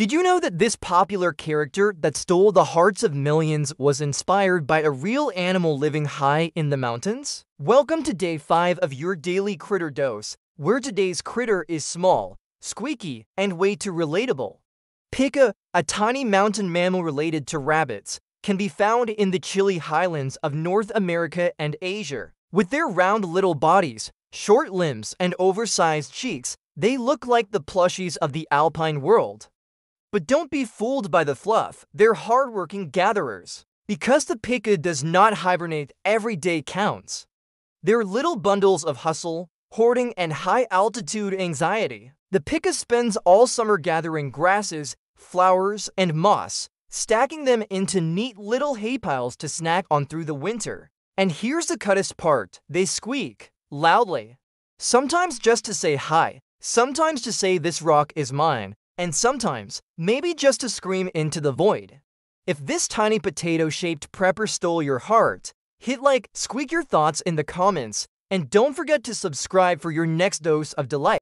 Did you know that this popular character that stole the hearts of millions was inspired by a real animal living high in the mountains? Welcome to day 5 of your daily critter dose, where today's critter is small, squeaky, and way too relatable. Pika, a tiny mountain mammal related to rabbits, can be found in the chilly highlands of North America and Asia. With their round little bodies, short limbs, and oversized cheeks, they look like the plushies of the alpine world. But don't be fooled by the fluff, they're hardworking gatherers. Because the pika does not hibernate, every day counts. They're little bundles of hustle, hoarding, and high altitude anxiety. The pika spends all summer gathering grasses, flowers, and moss, stacking them into neat little hay piles to snack on through the winter. And here's the cuttest part they squeak loudly. Sometimes just to say hi, sometimes to say this rock is mine, and sometimes, maybe just to scream into the void. If this tiny potato-shaped prepper stole your heart, hit like, squeak your thoughts in the comments, and don't forget to subscribe for your next dose of delight.